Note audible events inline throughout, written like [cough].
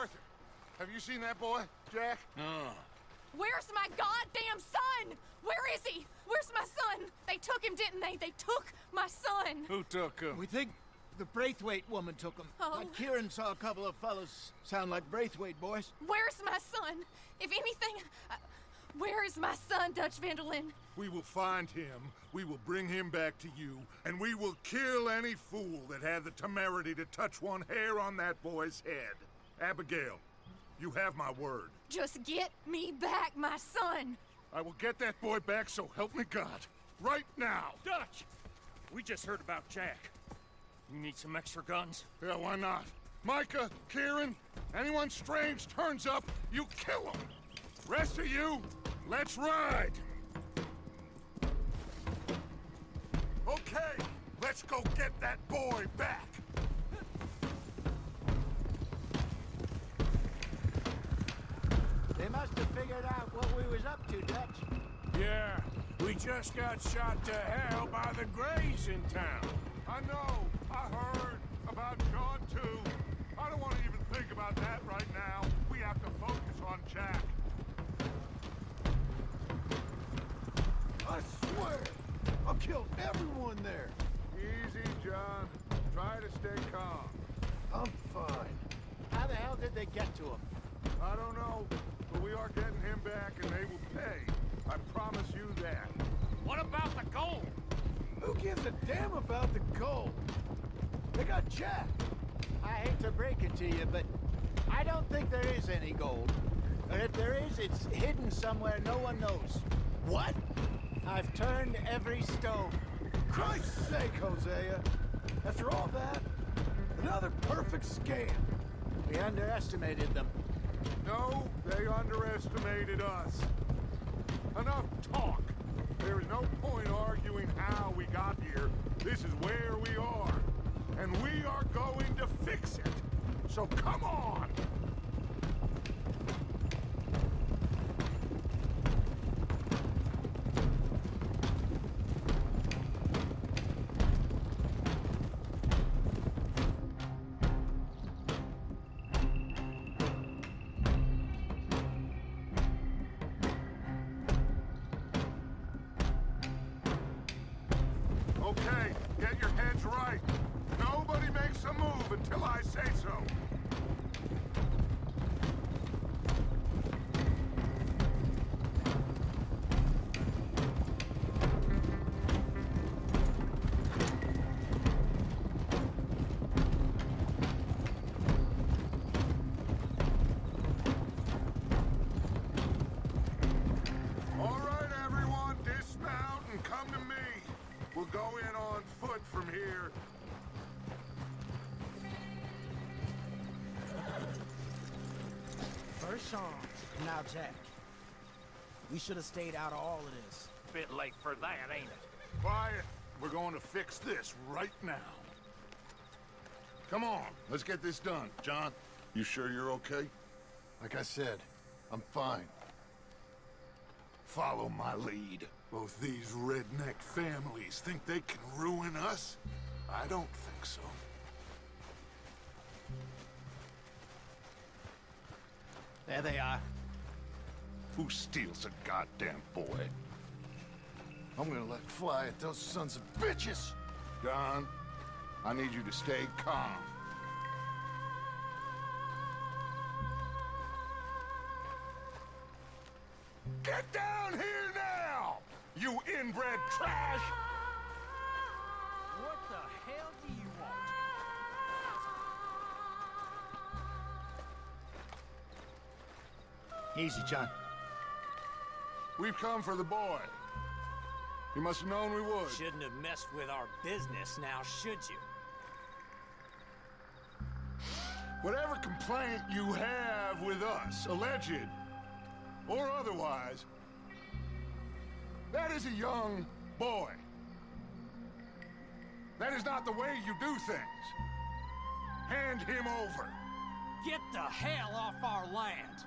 Arthur, have you seen that boy, Jack? No. Where's my goddamn son? Where is he? Where's my son? They took him, didn't they? They took my son. Who took him? We think the Braithwaite woman took him. Oh. But Kieran saw a couple of fellows sound like Braithwaite boys. Where's my son? If anything, uh, where is my son, Dutch van der Linde? We will find him, we will bring him back to you, and we will kill any fool that had the temerity to touch one hair on that boy's head. Abigail, you have my word. Just get me back my son. I will get that boy back, so help me God. Right now. Dutch! We just heard about Jack. You need some extra guns? Yeah, why not? Micah, Kieran, anyone strange turns up, you kill them! Rest of you, let's ride. Okay, let's go get that boy back. Must have figured out what we was up to, Dutch. Yeah, we just got shot to hell by the Grays in town. I know, I heard about John too. I don't want to even think about that right now. We have to focus on Jack. I swear, I'll kill everyone there. Easy, John. Try to stay calm. I'm fine. How the hell did they get to him? I don't know, but we are getting him back and they will pay. I promise you that. What about the gold? Who gives a damn about the gold? They got Jack. I hate to break it to you, but I don't think there is any gold. And if there is, it's hidden somewhere no one knows. What? I've turned every stone. Christ's sake, Hosea! After all that, another perfect scam. We underestimated them. No, they underestimated us. Enough talk. There is no point arguing how we got here. This is where we are. And we are going to fix it. So come on! Okay, get your heads right. Nobody makes a move until I say so. Now Jack. We should have stayed out of all of this. Bit late for that, ain't it? Quiet. We're going to fix this right now. Come on, let's get this done. John, you sure you're okay? Like I said, I'm fine. Follow my lead. Both these redneck families think they can ruin us? I don't think so. There they are. Who steals a goddamn boy? I'm gonna let fly at those sons of bitches! Don, I need you to stay calm. Get down here now! You inbred trash! What the hell do you want? Easy, John. We've come for the boy. You must have known we would. Shouldn't have messed with our business now, should you? Whatever complaint you have with us, alleged or otherwise, that is a young boy. That is not the way you do things. Hand him over. Get the hell off our land!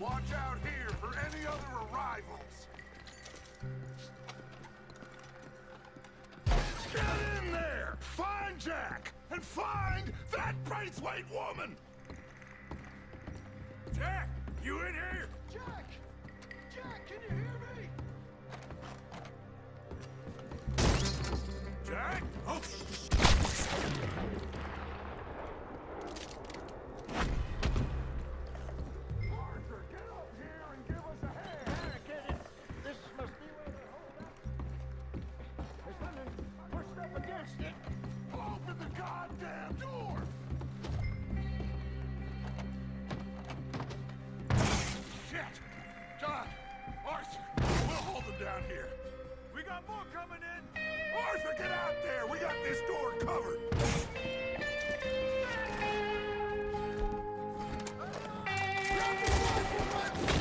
Watch out here for any other arrivals. Get in there! Find Jack! And find that Braithwaite woman! Jack, you in here? Jack! Jack, can you hear me? Down here. We got more coming in! Arthur, get out there! We got this door covered! Need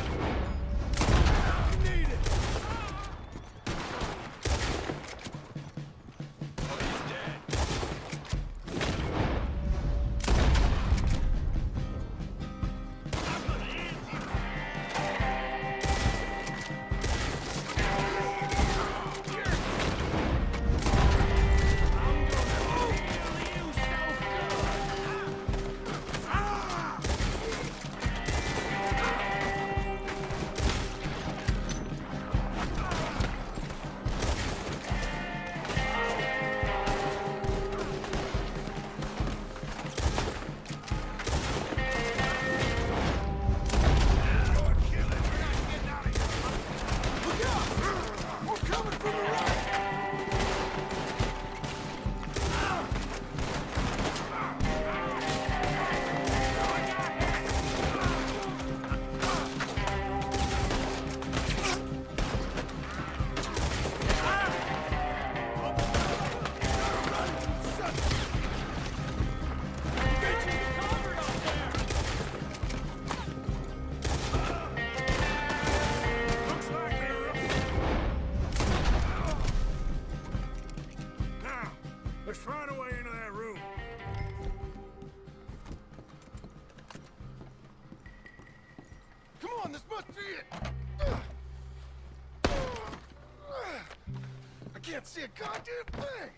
goddamn thing.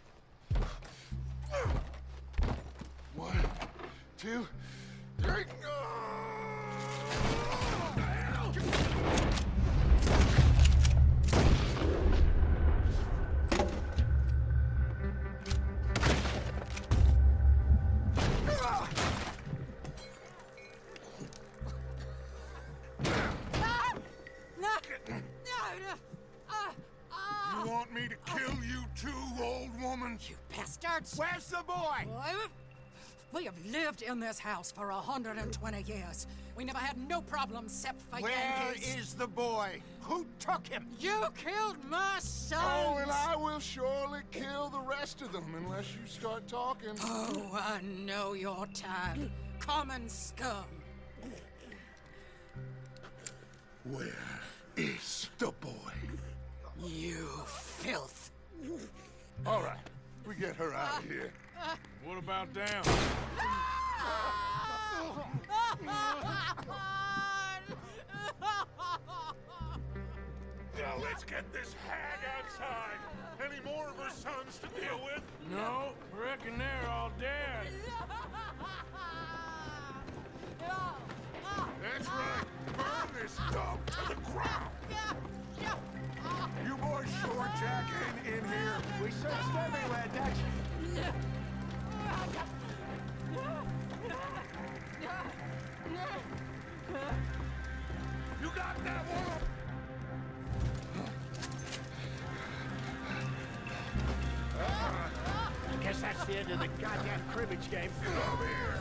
One, two, three. Ah! You bastards! Where's the boy? We have lived in this house for 120 years. We never had no problems except for Where Yankees. is the boy? Who took him? You killed my son! Oh, and I will surely kill the rest of them unless you start talking. Oh, I know your type. Common scum. Where is the boy? You filth. All right, we get her out of here. [laughs] What about down? [laughs] Now let's get this hag outside. Any more of her sons to deal with? No, reckon they're all dead. That's right. Burn this dump to the ground. You boys show Jack ain't in here. Guess that's the end of the goddamn cribbage game. Come here.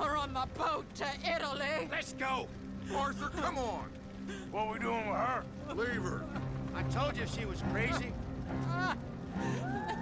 or on the boat to Italy. Let's go! Arthur, come on. What are we doing with her? Leave her. [laughs] I told you she was crazy. [laughs]